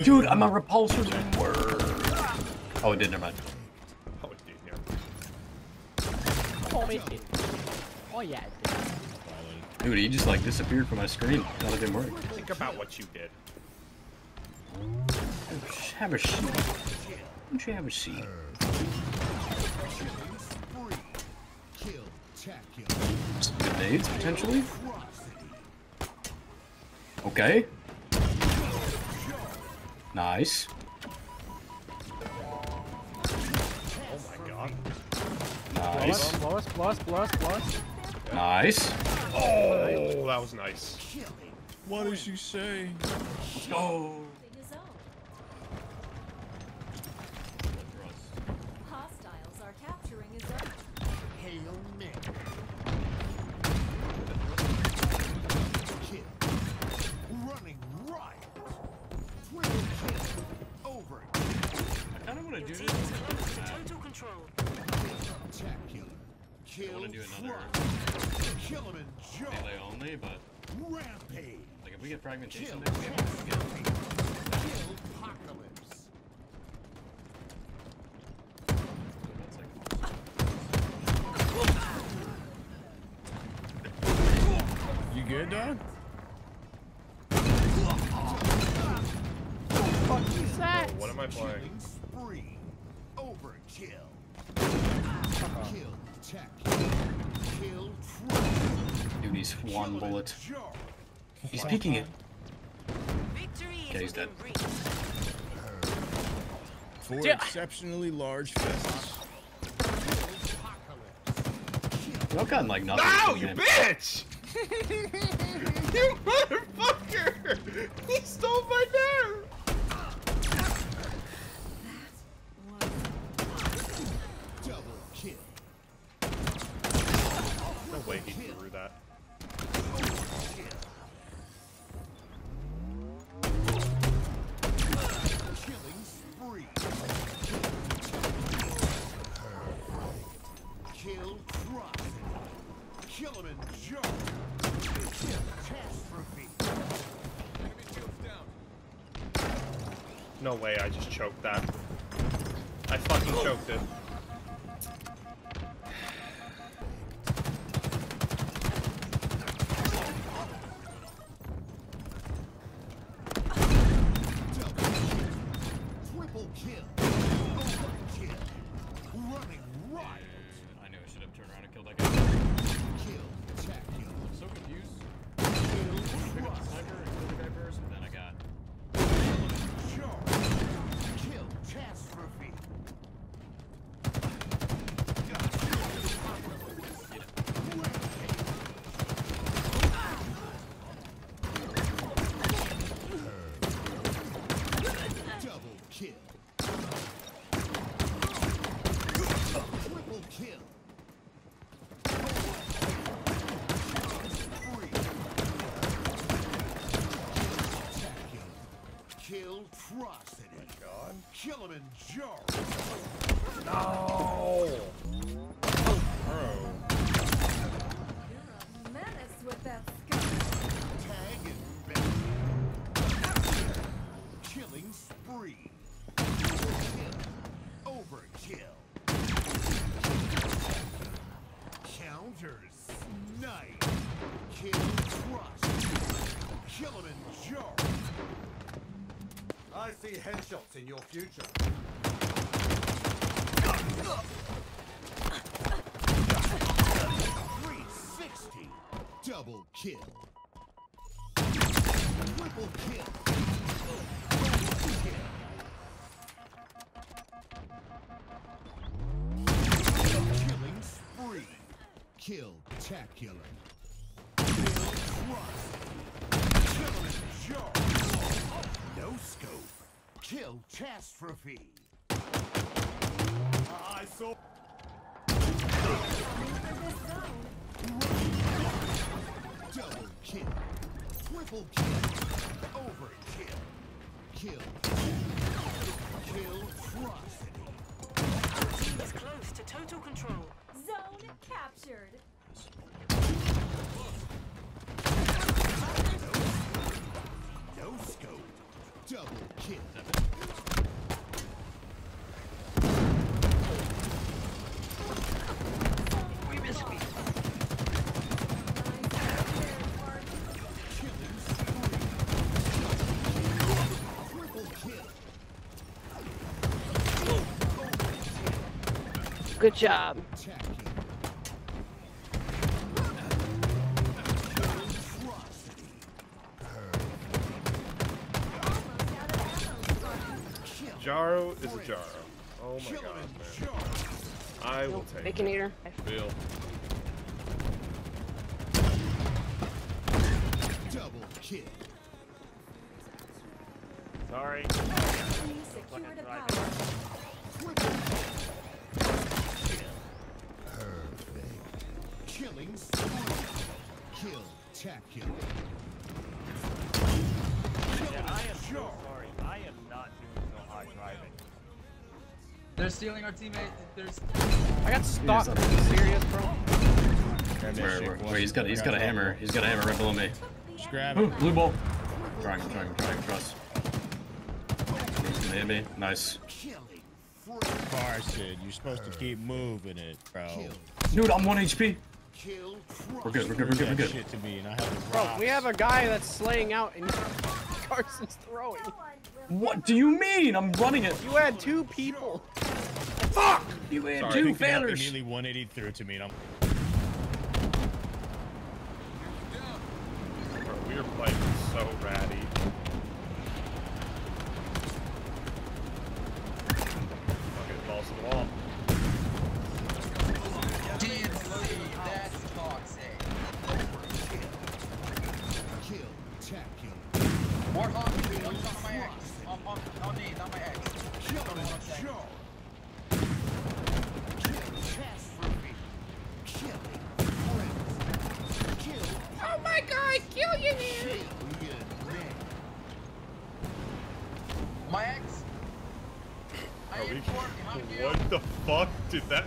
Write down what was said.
Dude, I'm a repulsor didn't. Oh, it did, never mind. Oh, it did, yeah. Oh, it did. Oh, yeah, it did. Dude, he just like disappeared from my screen. Thought it didn't work. Think about what you did. Have a seat. Don't you have a seat? Some good nades, potentially? Okay. Nice. Oh my god. Nice. Plus, plus, plus, plus. Nice. Oh, that was nice. What did she say? Let's go. Hostiles are capturing a zone. Hail Mary. Melee only, but Rampage. like if we get fragmentation, Kill. then we have to get. Kill. Apocalypse. You good, dog? Fuck is that? What am I playing? Killing spree. Overkill. Uh-huh. Kill. Attack. Kill. Triple. Dude, he's one Kill him bullet. He's peeking it. Victory Okay, is he's dead. reach. Four Yeah. exceptionally large fists. You all gotten like nothing. No, from you him. bitch! you motherfucker! He stole my nerve! Double kill. No way he threw that. No way, I just choked that. I fucking choked it. Triple kill. Overkill. Running riot. I knew I should have turned around and killed that guy. Kill. Attack kill. I'm so confused. Kill Pick up the cross. sniper and kill the guy first, and then I got. Charge. Kill catastrophe. Double kill. Triple kill. Spree. Attack kill. Kill Trocity. God. Kill him in jar. No! Oh, bro. Menace with that scum. Tag and bang. Killing spree. Overkill. Counters. Snipe. Kill trust. Kill him in jar. I see headshots in your future. Three sixty. Double kill. Triple kill. Kill. Killing spree. Kill Kill catastrophe. I saw. Double kill. Triple kill. Overkill. Kill. Kill Trocity. It's close to total control. Zone captured. Double kill. Killing spree. Triple. Good job. Jaro is a Jaro. Oh my god, man. I will take it. Baconator. Bill. Double kill. Sorry. Enemy secured a power. Triple Perfect. Killing. Kill. Tacular. Yeah, I am so sorry. I am not doing so hot driving. They're stealing our teammate. There's I got stuck. Are you serious, bro? Grab Where, shit, where, boy. where he's got he's got a hammer. He's got a hammer right below me. Just grab Ooh, it. blue ball. Triangle, triangle, triangle, cross. He's gonna hit me. Nice. Killing free. Car Sid, you're supposed to keep moving it, bro. Dude, I'm 1 HP. We're good, we're good, we're good, we're good. shit to me, and I have Bro, we have a guy that's slaying out and Carson's throwing. No one will What do you mean? I'm running it. You had two people. Fuck! You had Sorry. two Picked it up, failures. Immediately 180 through to me, and I'm Bro, we are playing so ratty. Okay, balls to the wall. TNC. That's toxic. Kill. Tacular. Warthog, one shot on my ex. On, on, on me, not my ex. Killing Jar. Kill. Catastrophe. Killing friends. Kill. Oh my god, kill you Kill your man. My ex. I Are we- am behind you. What the fuck did that